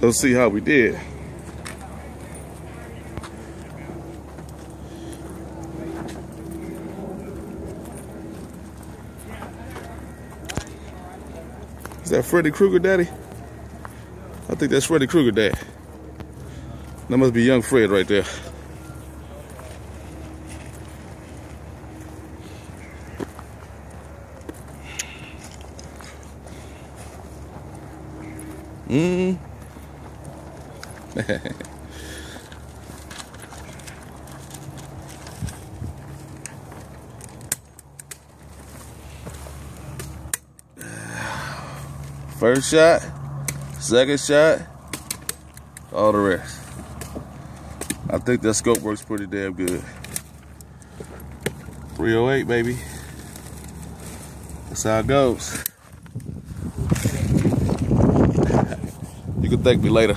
Let's see how we did. Is that Freddy Krueger daddy? I think that's Freddy Krueger dad. That must be young Fred right there. Mm. First shot, second shot, all the rest. I think that scope works pretty damn good. 308, baby. That's how it goes. You can thank me later.